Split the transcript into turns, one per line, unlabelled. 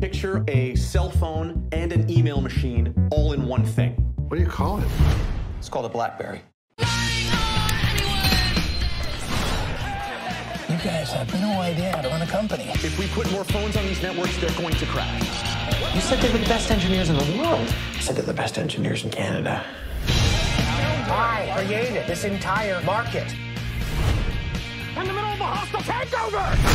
Picture a cell phone and an email machine all in one thing.
What do you call it?
It's called a Blackberry.
You guys have no idea how to run a company.
If we put more phones on these networks, they're going to crash.
You said they were the best engineers in the world. I said they're the best engineers in Canada.
I created this entire market.
In the middle of a hostile takeover!